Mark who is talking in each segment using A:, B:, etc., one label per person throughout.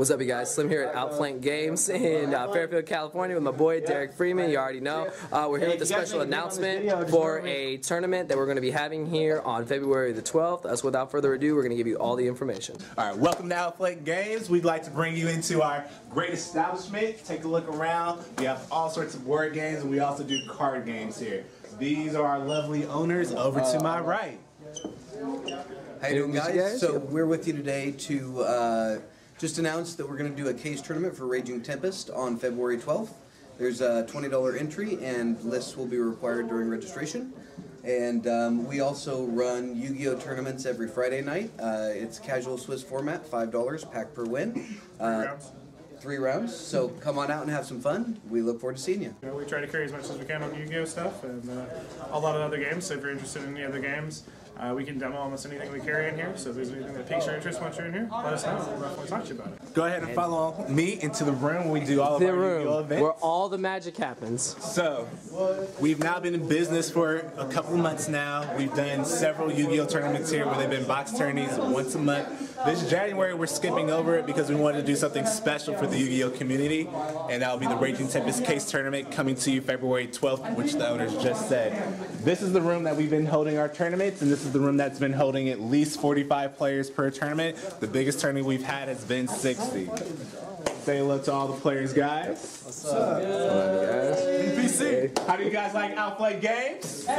A: What's up, you guys? Slim here at Outflank Games in uh, Fairfield, California with my boy Derek Freeman. You already know. Uh, we're here with a special announcement for a tournament that we're going to be having here on February the 12th. Thus, without further ado, we're going to give you all the information.
B: All right, welcome to Outflank Games. We'd like to bring you into our great establishment. Take a look around. We have all sorts of board games, and we also do card games here. These are our lovely owners over to my right.
C: How you doing, guys? So we're with you today to uh, just announced that we're going to do a case tournament for Raging Tempest on February 12th. There's a $20 entry, and lists will be required during registration. And um, we also run Yu-Gi-Oh tournaments every Friday night. Uh, it's casual Swiss format, five dollars, pack per win. Uh, three rounds. So come on out and have some fun. We look forward to seeing you.
D: You know, we try to carry as much as we can on Yu-Gi-Oh stuff and uh, a lot of other games. So if you're interested in any other games, uh, we can demo almost anything we carry in here. So if there's anything that piques your interest once you're in here, let us know. We'll definitely talk to you about it.
B: Go ahead and follow me into the room where we do all of
A: The
B: our Yu-Gi-Oh
A: room
B: events.
A: where all the magic happens.
B: So, we've now been in business for a couple months now. We've done several Yu-Gi-Oh tournaments here where they've been box tourneys once a month. This January, we're skipping over it because we wanted to do something special for the Yu-Gi-Oh community, and that will be the Raging Tempest Case Tournament coming to you February 12th, which the owners just said. This is the room that we've been holding our tournaments, and this is the room that's been holding at least 45 players per tournament. The biggest tournament we've had has been 60. Say hello to all the players, guys. What's up? Good. PC. How do you guys like Outplay Games?
A: All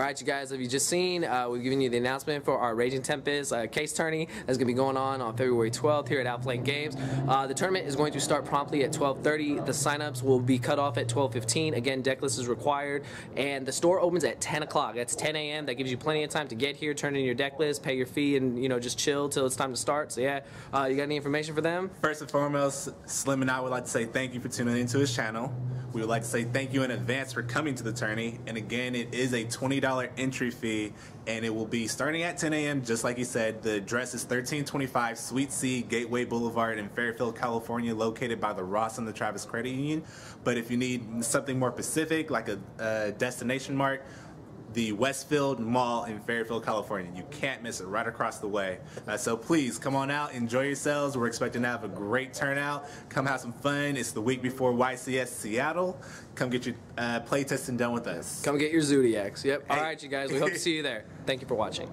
A: right, you guys, have you just seen? Uh, we've given you the announcement for our Raging Tempest uh, case tourney that's going to be going on on February 12th here at Outflank Games. Uh, the tournament is going to start promptly at 12:30. The signups will be cut off at 12:15. Again, deck list is required, and the store opens at 10 o'clock. That's 10 a.m. That gives you plenty of time to get here, turn in your deck list, pay your fee, and you know just chill till it's time to start. So yeah, uh, you got any information for them?
B: First and foremost, Slim and I would like to say thank you for tuning into his channel. We would like to say thank you in advance for coming to the tourney. And again, it is a $20 entry fee, and it will be starting at 10 a.m. Just like he said, the address is 1325 Suite C, Gateway Boulevard in Fairfield, California, located by the Ross and the Travis Credit Union. But if you need something more specific, like a, a destination mark, the Westfield Mall in Fairfield, California. You can't miss it right across the way. Uh, so please come on out, enjoy yourselves. We're expecting to have a great turnout. Come have some fun. It's the week before YCS Seattle. Come get your uh, play testing done with us.
A: Come get your Zoodiacs. Yep. All
B: Hey.
A: right, you guys. We hope to see you there. Thank you for watching.